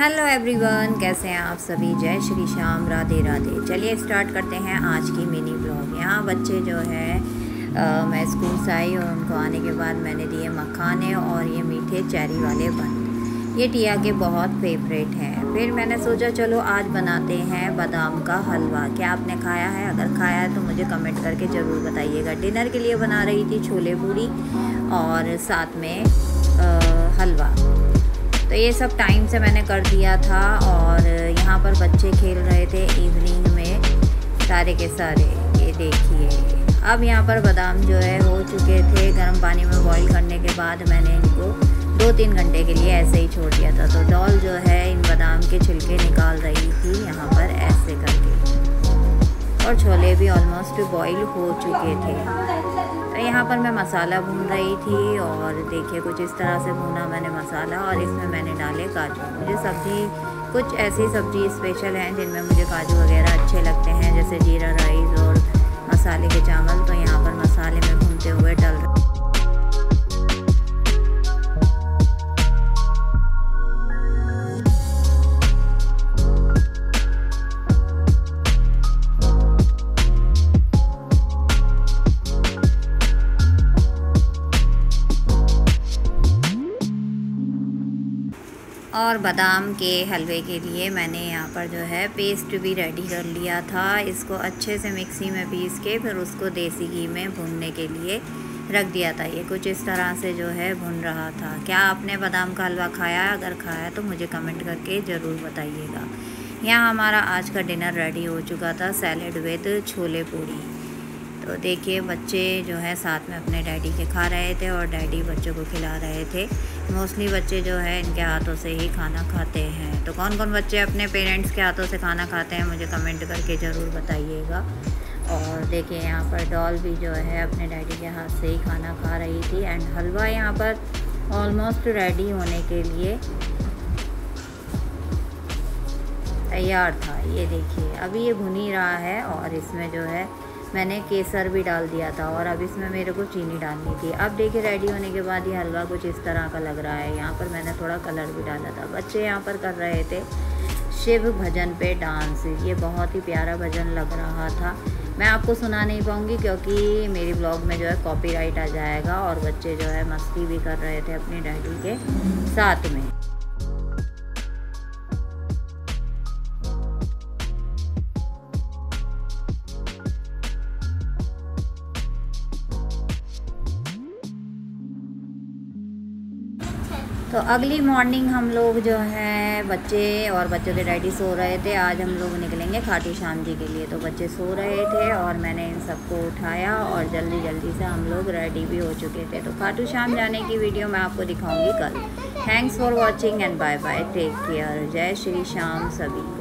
Hello everyone कैसे हैं आप सभी? जय श्री श्याम राधे राधे। चलिए स्टार्ट करते हैं आज की मिनी ब्लॉग यहाँ बच्चे जो है आ, मैं स्कूल से आई और उनको आने के बाद मैंने दिए मखाने और ये मीठे चेरी वाले बन। ये टिया के बहुत फेवरेट हैं। फिर मैंने सोचा चलो आज बनाते हैं बादाम का हलवा। क्या आपने खाया है? अगर खाया है तो मुझे कमेंट करके ज़रूर बताइएगा। डिनर के लिए बना रही थी छोले पूड़ी और साथ में आ, हलवा। तो ये सब टाइम से मैंने कर दिया था और यहाँ पर बच्चे खेल रहे थे इवनिंग में, सारे के सारे, ये देखिए। अब यहाँ पर बादाम जो है हो चुके थे, गर्म पानी में बॉईल करने के बाद मैंने इनको दो तीन घंटे के लिए ऐसे ही छोड़ दिया था। तो डॉल जो है इन बादाम के छिलके निकाल रही थी यहाँ पर ऐसे करके। और छोले भी ऑलमोस्ट बॉईल हो चुके थे। तो यहाँ पर मैं मसाला भून रही थी और देखिए कुछ इस तरह से भूना मैंने मसाला और इसमें मैंने डाले काजू। मुझे सब्ज़ी, कुछ ऐसी सब्ज़ी स्पेशल हैं जिनमें मुझे काजू वगैरह अच्छे लगते हैं, जैसे जीरा राइस और मसाले के चावल। तो यहाँ और बादाम के हलवे के लिए मैंने यहाँ पर जो है पेस्ट भी रेडी कर लिया था। इसको अच्छे से मिक्सी में पीस के फिर उसको देसी घी में भूनने के लिए रख दिया था। ये कुछ इस तरह से जो है भुन रहा था। क्या आपने बादाम का हलवा खाया? अगर खाया तो मुझे कमेंट करके ज़रूर बताइएगा। यहाँ हमारा आज का डिनर रेडी हो चुका था। सैलड विद छोले पूड़ी तो देखिए, बच्चे जो है साथ में अपने डैडी के खा रहे थे और डैडी बच्चों को खिला रहे थे। मोस्टली बच्चे जो है, इनके हाथों से ही खाना खाते हैं। तो कौन कौन बच्चे अपने पेरेंट्स के हाथों से खाना खाते हैं, मुझे कमेंट करके ज़रूर बताइएगा। और देखिए, यहाँ पर डॉल भी जो है, अपने डैडी के हाथ से ही खाना खा रही थी। एंड हलवा यहाँ पर ऑलमोस्ट रेडी होने के लिए तैयार था। ये देखिए, अभी ये भुनी रहा है और इसमें जो है मैंने केसर भी डाल दिया था और अब इसमें मेरे को चीनी डालनी थी। अब देखिए रेडी होने के बाद ये हलवा कुछ इस तरह का लग रहा है। यहाँ पर मैंने थोड़ा कलर भी डाला था। बच्चे यहाँ पर कर रहे थे शिव भजन पे डांस ये बहुत ही प्यारा भजन लग रहा था। मैं आपको सुना नहीं पाऊँगी क्योंकि मेरी ब्लॉग में जो है कॉपीराइट आ जाएगा और बच्चे जो है मस्ती भी कर रहे थे अपनी डैडी के साथ में। तो अगली मॉर्निंग हम लोग जो है, बच्चे और बच्चों के डैडी सो रहे थे। आज हम लोग निकलेंगे खाटू श्याम जी के लिए। तो बच्चे सो रहे थे और मैंने इन सबको उठाया और जल्दी जल्दी से हम लोग रेडी भी हो चुके थे। तो खाटू श्याम जाने की वीडियो मैं आपको दिखाऊँगी कल। Thanks for watching and bye bye take care जय श्री श्याम सभी।